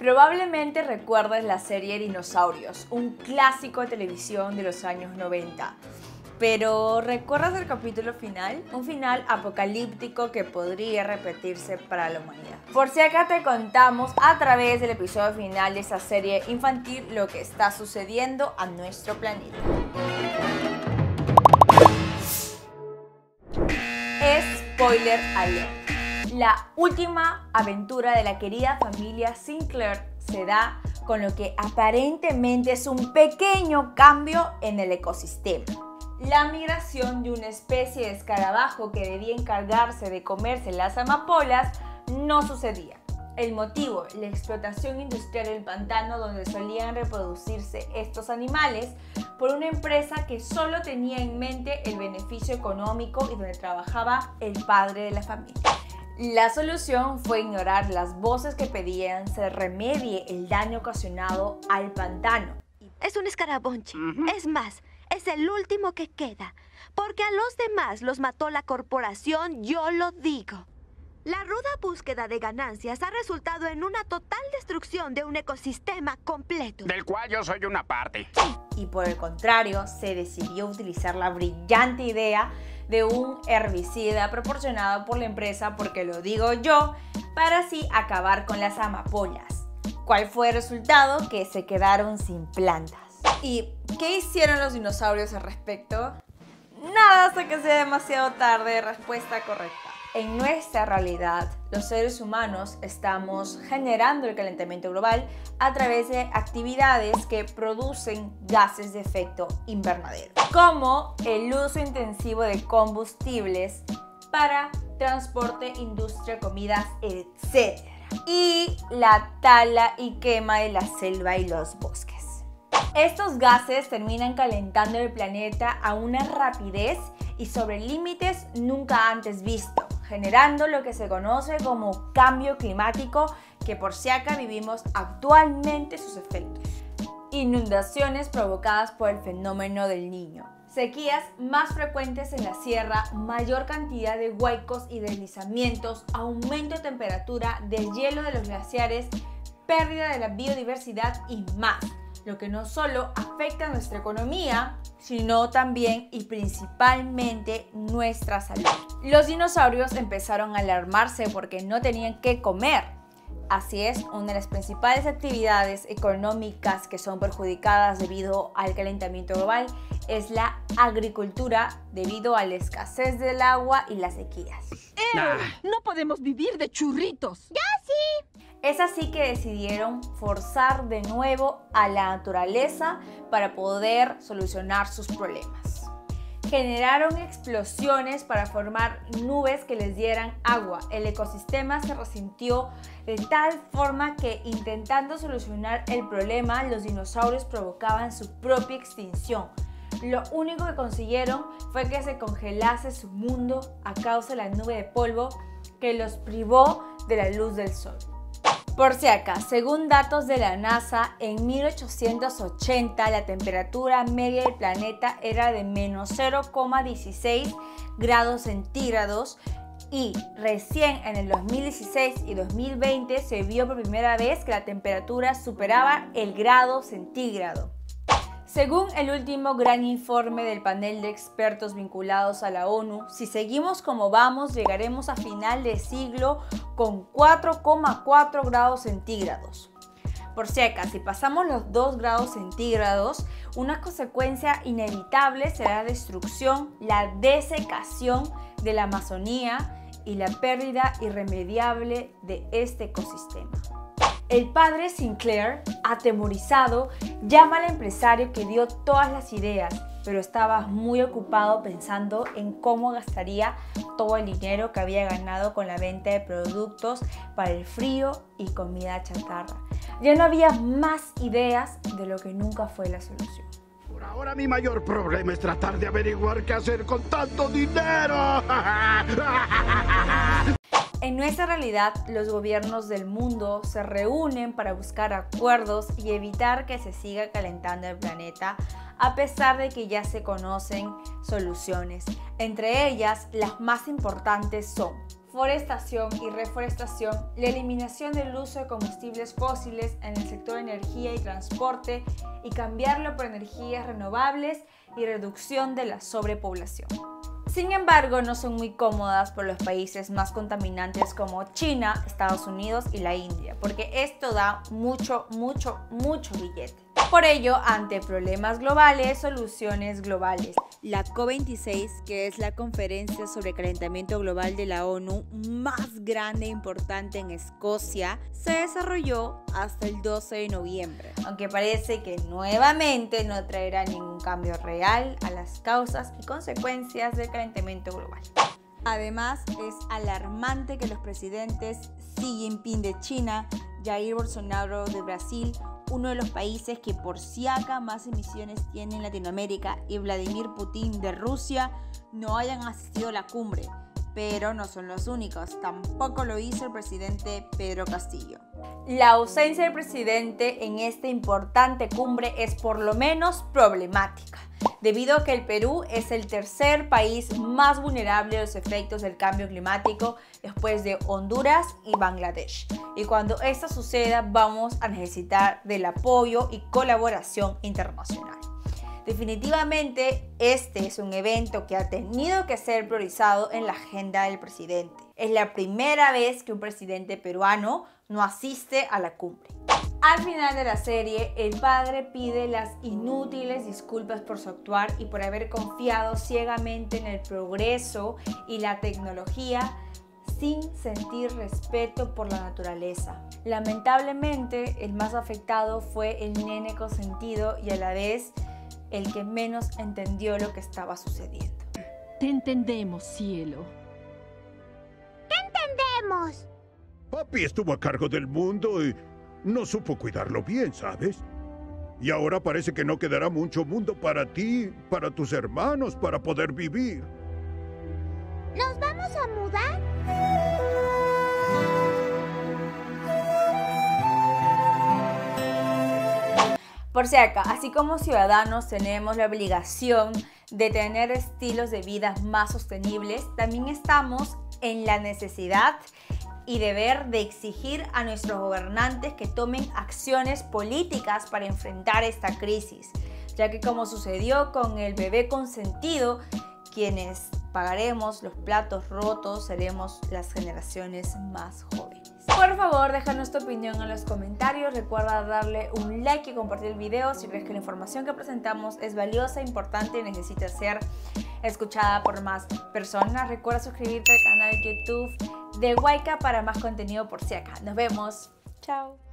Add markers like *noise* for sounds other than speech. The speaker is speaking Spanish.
Probablemente recuerdes la serie Dinosaurios, un clásico de televisión de los años 90. Pero ¿recuerdas el capítulo final? Un final apocalíptico que podría repetirse para la humanidad. Por si acá te contamos a través del episodio final de esta serie infantil lo que está sucediendo a nuestro planeta. Spoiler alert. La última aventura de la querida familia Sinclair se da con lo que aparentemente es un pequeño cambio en el ecosistema la migración de una especie de escarabajo que debía encargarse de comerse las amapolas no sucedía. El motivo, la explotación industrial del pantano donde solían reproducirse estos animales por una empresa que solo tenía en mente el beneficio económico y donde trabajaba el padre de la familia. La solución fue ignorar las voces que pedían se remedie el daño ocasionado al pantano. Es un escarabonche. Es más, es el último que queda. Porque a los demás los mató la corporación, yo lo digo. La ruda búsqueda de ganancias ha resultado en una total destrucción de un ecosistema completo. Del cual yo soy una parte. Y por el contrario, se decidió utilizar la brillante idea de un herbicida proporcionado por la empresa, porque lo digo yo, para así acabar con las amapolas. ¿Cuál fue el resultado? Que se quedaron sin plantas. ¿Y qué hicieron los dinosaurios al respecto? Nada hasta que sea demasiado tarde, respuesta correcta. En nuestra realidad, los seres humanos estamos generando el calentamiento global a través de actividades que producen gases de efecto invernadero, como el uso intensivo de combustibles para transporte, industria, comidas, etc. Y la tala y quema de la selva y los bosques. Estos gases terminan calentando el planeta a una rapidez y sobre límites nunca antes visto, generando lo que se conoce como cambio climático que por si acá vivimos actualmente sus efectos. Inundaciones provocadas por el fenómeno del niño. Sequías más frecuentes en la sierra, mayor cantidad de huecos y deslizamientos, aumento de temperatura, del hielo de los glaciares, pérdida de la biodiversidad y más lo que no solo afecta a nuestra economía, sino también y principalmente nuestra salud. Los dinosaurios empezaron a alarmarse porque no tenían qué comer. Así es, una de las principales actividades económicas que son perjudicadas debido al calentamiento global es la agricultura debido a la escasez del agua y las sequías. No podemos vivir de churritos. ¡Ya sí! Es así que decidieron forzar de nuevo a la naturaleza para poder solucionar sus problemas. Generaron explosiones para formar nubes que les dieran agua. El ecosistema se resintió de tal forma que intentando solucionar el problema, los dinosaurios provocaban su propia extinción. Lo único que consiguieron fue que se congelase su mundo a causa de la nube de polvo que los privó de la luz del sol. Por si acá, según datos de la NASA, en 1880 la temperatura media del planeta era de menos 0,16 grados centígrados y recién en el 2016 y 2020 se vio por primera vez que la temperatura superaba el grado centígrado. Según el último gran informe del panel de expertos vinculados a la ONU, si seguimos como vamos, llegaremos a final de siglo con 4,4 grados centígrados. Por si acaso, si pasamos los 2 grados centígrados, una consecuencia inevitable será la destrucción, la desecación de la Amazonía y la pérdida irremediable de este ecosistema. El padre Sinclair, atemorizado, llama al empresario que dio todas las ideas, pero estaba muy ocupado pensando en cómo gastaría todo el dinero que había ganado con la venta de productos para el frío y comida chatarra. Ya no había más ideas de lo que nunca fue la solución. Por ahora mi mayor problema es tratar de averiguar qué hacer con tanto dinero. *laughs* En nuestra realidad, los gobiernos del mundo se reúnen para buscar acuerdos y evitar que se siga calentando el planeta, a pesar de que ya se conocen soluciones. Entre ellas, las más importantes son forestación y reforestación, la eliminación del uso de combustibles fósiles en el sector de energía y transporte y cambiarlo por energías renovables y reducción de la sobrepoblación. Sin embargo, no son muy cómodas por los países más contaminantes como China, Estados Unidos y la India, porque esto da mucho, mucho, mucho billete. Por ello, ante problemas globales, soluciones globales. La COP26, que es la conferencia sobre calentamiento global de la ONU más grande e importante en Escocia, se desarrolló hasta el 12 de noviembre, aunque parece que nuevamente no traerá ningún cambio real a las causas y consecuencias del calentamiento global. Además, es alarmante que los presidentes Xi Jinping de China, Jair Bolsonaro de Brasil uno de los países que por Siaca más emisiones tiene en Latinoamérica, y Vladimir Putin de Rusia no hayan asistido a la cumbre. Pero no son los únicos, tampoco lo hizo el presidente Pedro Castillo. La ausencia del presidente en esta importante cumbre es por lo menos problemática debido a que el Perú es el tercer país más vulnerable a los efectos del cambio climático después de Honduras y Bangladesh. Y cuando esto suceda vamos a necesitar del apoyo y colaboración internacional. Definitivamente este es un evento que ha tenido que ser priorizado en la agenda del presidente. Es la primera vez que un presidente peruano no asiste a la cumbre. Al final de la serie, el padre pide las inútiles disculpas por su actuar y por haber confiado ciegamente en el progreso y la tecnología sin sentir respeto por la naturaleza. Lamentablemente, el más afectado fue el nene consentido y a la vez el que menos entendió lo que estaba sucediendo. Te entendemos, cielo. ¿Qué entendemos? Papi estuvo a cargo del mundo y no supo cuidarlo bien, ¿sabes? Y ahora parece que no quedará mucho mundo para ti, para tus hermanos, para poder vivir. ¿Nos vamos a mudar? Por si acá, así como ciudadanos tenemos la obligación de tener estilos de vida más sostenibles, también estamos en la necesidad y deber de exigir a nuestros gobernantes que tomen acciones políticas para enfrentar esta crisis, ya que como sucedió con el bebé consentido, quienes pagaremos los platos rotos seremos las generaciones más jóvenes. Por favor, déjanos tu opinión en los comentarios. Recuerda darle un like y compartir el video si crees que la información que presentamos es valiosa, importante y necesita ser escuchada por más personas. Recuerda suscribirte al canal de YouTube de Waika para más contenido por si acá. Nos vemos. Chao.